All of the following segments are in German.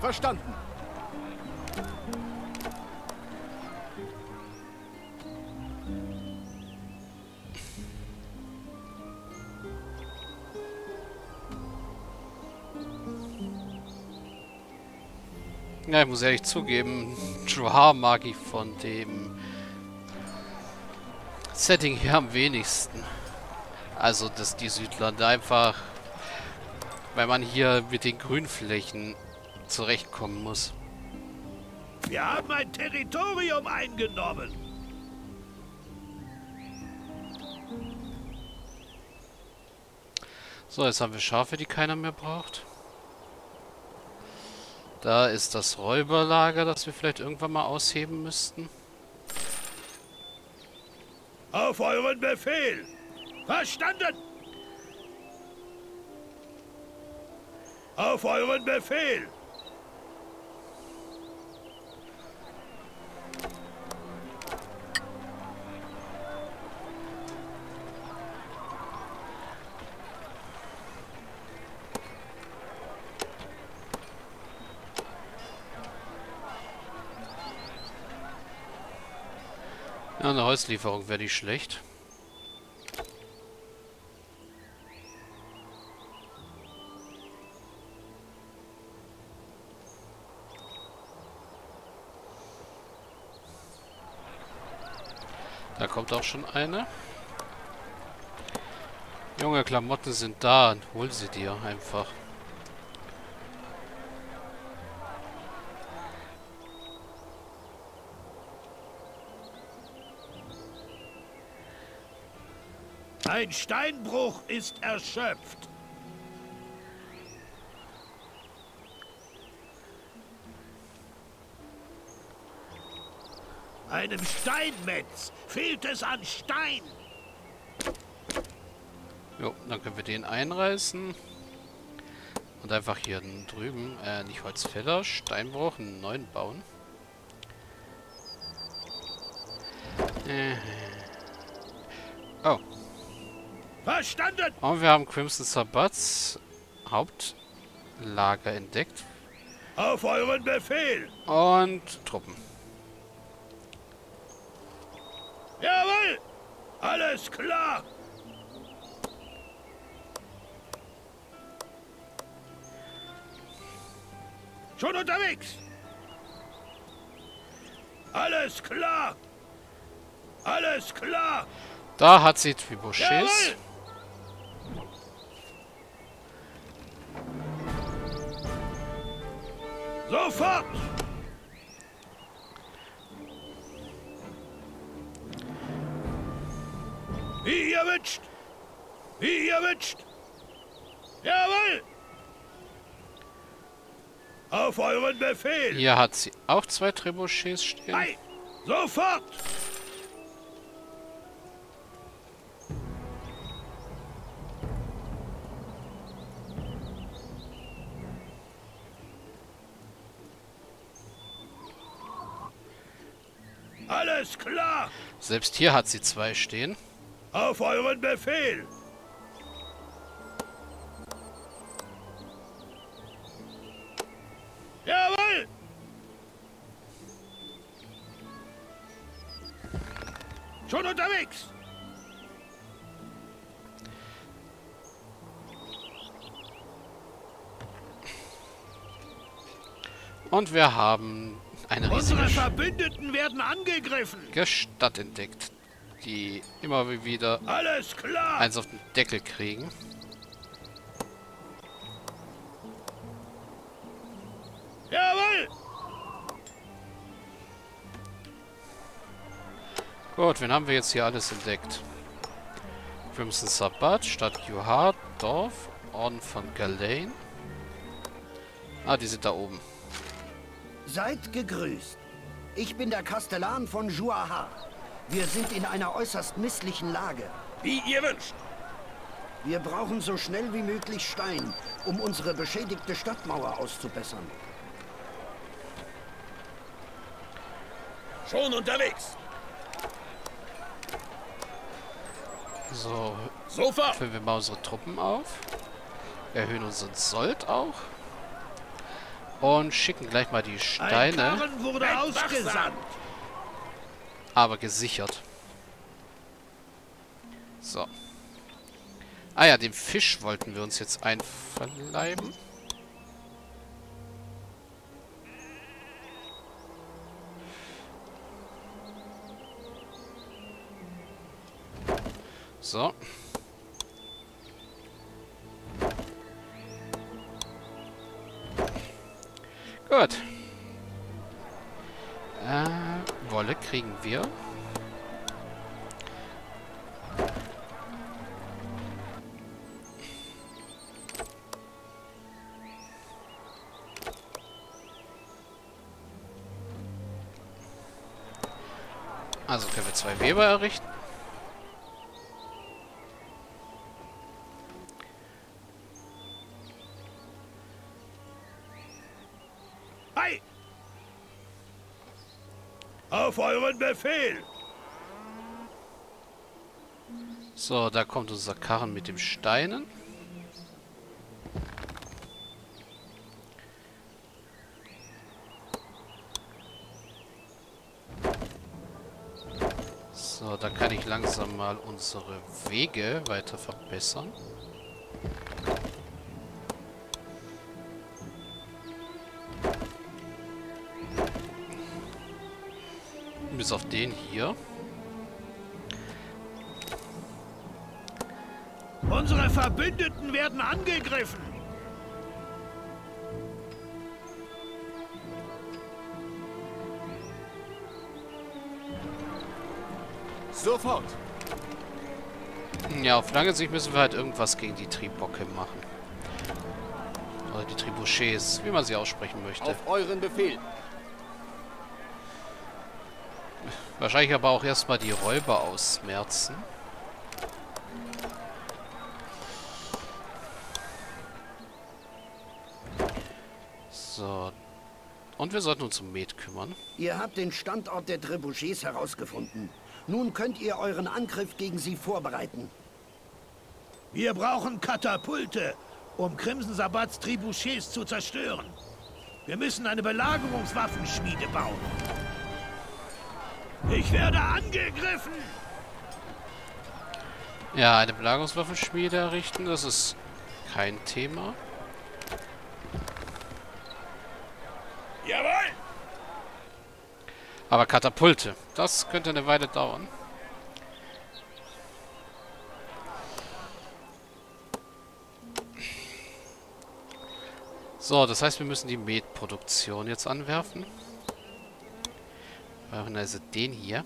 Verstanden. Ja, ich muss ehrlich zugeben, Joar mag ich von dem Setting hier am wenigsten. Also, dass die Südlande einfach, weil man hier mit den Grünflächen zurechtkommen muss. Wir haben ein Territorium eingenommen. So, jetzt haben wir Schafe, die keiner mehr braucht. Da ist das Räuberlager, das wir vielleicht irgendwann mal ausheben müssten. Auf euren Befehl! Verstanden! Auf euren Befehl! Ja, eine Holzlieferung wäre nicht schlecht. Kommt auch schon eine. Junge, Klamotten sind da. Hol sie dir einfach. Ein Steinbruch ist erschöpft. Einem Steinmetz fehlt es an Stein. Jo, dann können wir den einreißen. Und einfach hier drüben, äh, nicht Holzfäller, Steinbruch, einen neuen bauen. Äh. Oh. Verstanden! Und wir haben Crimson Sabbats Hauptlager entdeckt. Auf euren Befehl! Und Truppen. Jawohl! Alles klar! Schon unterwegs! Alles klar! Alles klar! Da hat sie Trebuchets. Jawohl! Sofort! Ihr wünscht! Wie ihr wünscht! Jawohl! Auf euren Befehl! Hier hat sie auch zwei Trebuchets stehen. Ei! Sofort! Alles klar! Selbst hier hat sie zwei stehen. Auf euren Befehl! Jawohl! Schon unterwegs! Und wir haben eine Unsere Verbündeten werden angegriffen! Stadt entdeckt, die immer wieder Alles klar! eins auf den Deckel kriegen. Jawohl! Gut, wen haben wir jetzt hier alles entdeckt? Crimson Sabbat, Stadt Juhar, Dorf, Orden von Galen. Ah, die sind da oben. Seid gegrüßt. Ich bin der Kastellan von Juaha. Wir sind in einer äußerst misslichen Lage. Wie ihr wünscht! Wir brauchen so schnell wie möglich Stein, um unsere beschädigte Stadtmauer auszubessern. Schon unterwegs! So, Sofort! füllen wir mal unsere Truppen auf. erhöhen unseren Sold auch. Und schicken gleich mal die Ein Steine, Karren wurde ausgesandt. Aber gesichert. So. Ah ja, den Fisch wollten wir uns jetzt einverleiben. So. Gut. Äh, Wolle kriegen wir. Also können wir zwei Weber errichten. Ei! Auf euren Befehl! So, da kommt unser Karren mit dem Steinen. So, dann kann ich langsam mal unsere Wege weiter verbessern. Bis auf den hier. Unsere Verbündeten werden angegriffen. Sofort. Ja, auf lange Sicht müssen wir halt irgendwas gegen die Tribocke machen. Oder die Tribuchets, wie man sie aussprechen möchte. Auf euren Befehl. Wahrscheinlich aber auch erstmal die Räuber ausmerzen. So. Und wir sollten uns um Met kümmern. Ihr habt den Standort der Trebuchets herausgefunden. Nun könnt ihr euren Angriff gegen sie vorbereiten. Wir brauchen Katapulte, um Crimson Sabbats Tribuchets zu zerstören. Wir müssen eine Belagerungswaffenschmiede bauen. Ich werde angegriffen! Ja, eine Belagerungswaffenschmiede errichten, das ist kein Thema. Jawohl! Aber Katapulte, das könnte eine Weile dauern. So, das heißt, wir müssen die Metproduktion jetzt anwerfen. Brauchen also den hier.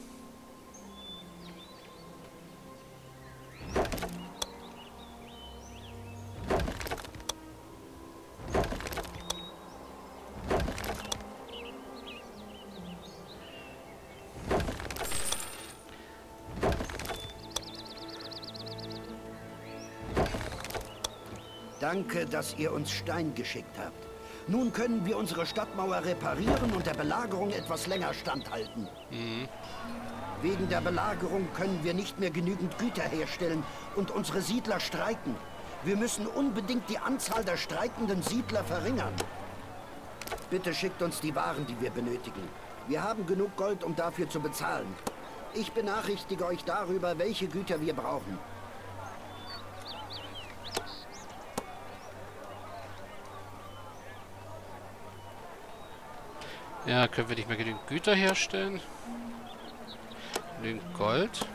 Danke, dass ihr uns Stein geschickt habt. Nun können wir unsere Stadtmauer reparieren und der Belagerung etwas länger standhalten. Wegen der Belagerung können wir nicht mehr genügend Güter herstellen und unsere Siedler streiken. Wir müssen unbedingt die Anzahl der streikenden Siedler verringern. Bitte schickt uns die Waren, die wir benötigen. Wir haben genug Gold, um dafür zu bezahlen. Ich benachrichtige euch darüber, welche Güter wir brauchen. Ja, können wir nicht mehr genügend Güter herstellen? Genügend Gold?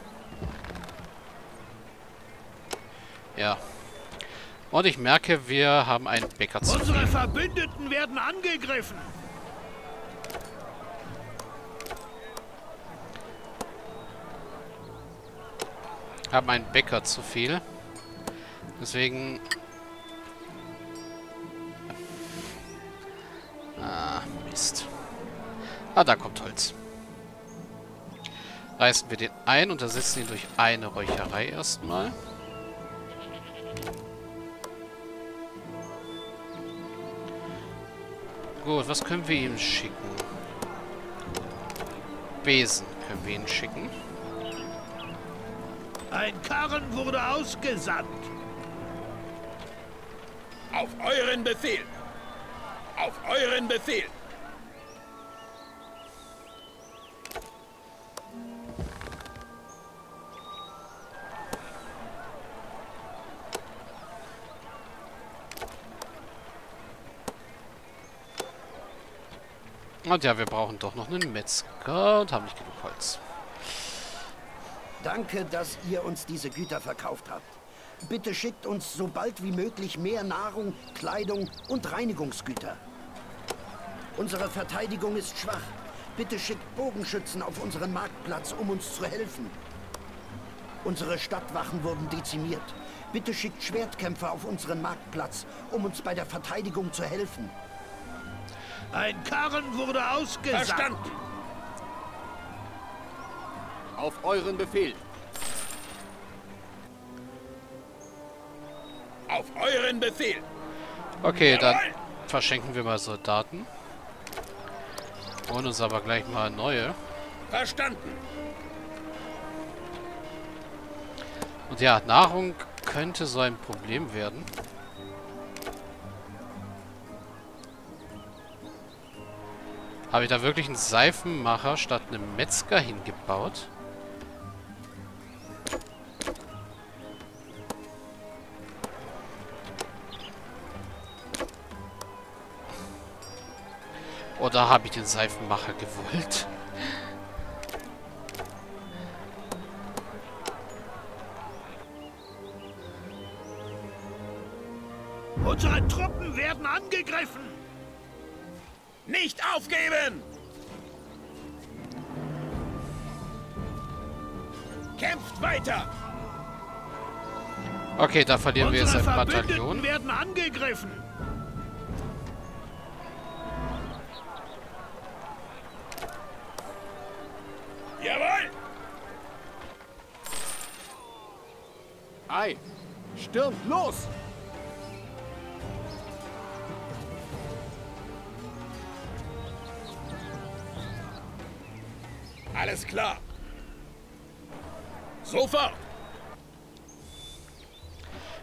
Ja. Und ich merke, wir haben einen Bäcker zu Unsere viel. Verbündeten werden angegriffen! Haben einen Bäcker zu viel. Deswegen... Ah, da kommt Holz. Reißen wir den ein und ersetzen ihn durch eine Räucherei erstmal. Gut, was können wir ihm schicken? Besen können wir ihn schicken. Ein Karren wurde ausgesandt. Auf euren Befehl! Auf euren Befehl! Und ja, wir brauchen doch noch einen Metzger und haben nicht genug Holz. Danke, dass ihr uns diese Güter verkauft habt. Bitte schickt uns so bald wie möglich mehr Nahrung, Kleidung und Reinigungsgüter. Unsere Verteidigung ist schwach. Bitte schickt Bogenschützen auf unseren Marktplatz, um uns zu helfen. Unsere Stadtwachen wurden dezimiert. Bitte schickt Schwertkämpfer auf unseren Marktplatz, um uns bei der Verteidigung zu helfen. Ein Karren wurde ausgesandt. Verstanden! Auf euren Befehl! Auf euren Befehl! Okay, dann verschenken wir mal Soldaten. Holen uns aber gleich mal neue. Verstanden! Und ja, Nahrung könnte so ein Problem werden. Habe ich da wirklich einen Seifenmacher statt einem Metzger hingebaut? Oder habe ich den Seifenmacher gewollt? Unsere Truppen werden angegriffen. Nicht aufgeben! Kämpft weiter! Okay, da verlieren wir jetzt Unsere ein Verbündeten Bataillon. werden angegriffen. Jawohl! Ei! Stürmt los! Alles klar! Sofort!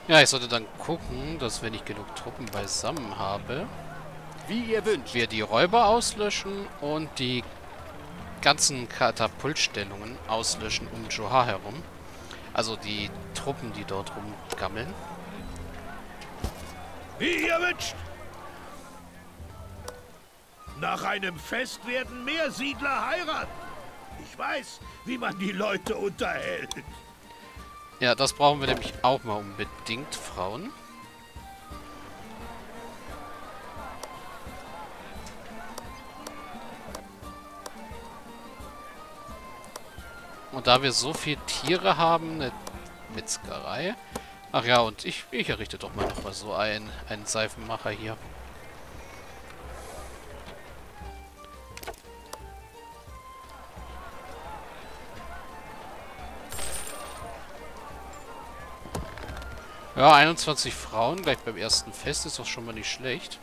Ja, ich sollte dann gucken, dass wenn ich genug Truppen beisammen habe, Wie ihr wünscht. wir die Räuber auslöschen und die ganzen Katapultstellungen auslöschen um Johar herum. Also die Truppen, die dort rumgammeln. Wie ihr wünscht. Nach einem Fest werden mehr Siedler heiraten. Ich weiß, wie man die Leute unterhält. Ja, das brauchen wir nämlich auch mal unbedingt, Frauen. Und da wir so viele Tiere haben, eine Metzgerei. Ach ja, und ich, ich errichte doch mal noch mal so einen, einen Seifenmacher hier. Ja, 21 Frauen gleich beim ersten Fest ist doch schon mal nicht schlecht.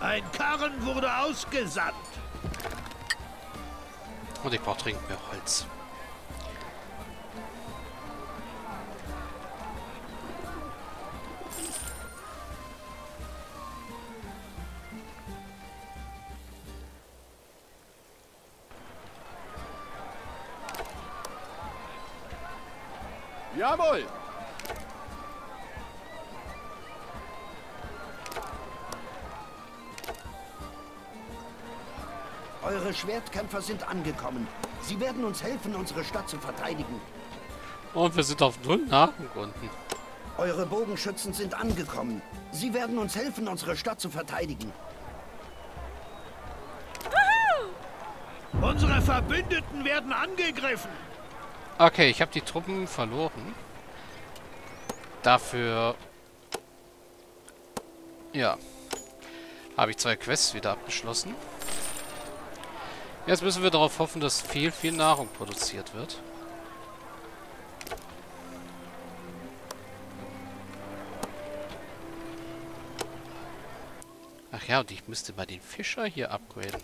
Ein Karren wurde ausgesandt. Und ich brauche dringend mehr Holz. Jawohl! Eure Schwertkämpfer sind angekommen. Sie werden uns helfen, unsere Stadt zu verteidigen. Und wir sind auf null unten. Eure Bogenschützen sind angekommen. Sie werden uns helfen, unsere Stadt zu verteidigen. Unsere Verbündeten werden angegriffen. Okay, ich habe die Truppen verloren. Dafür... Ja. Habe ich zwei Quests wieder abgeschlossen. Jetzt müssen wir darauf hoffen, dass viel, viel Nahrung produziert wird. Ach ja, und ich müsste mal den Fischer hier upgraden.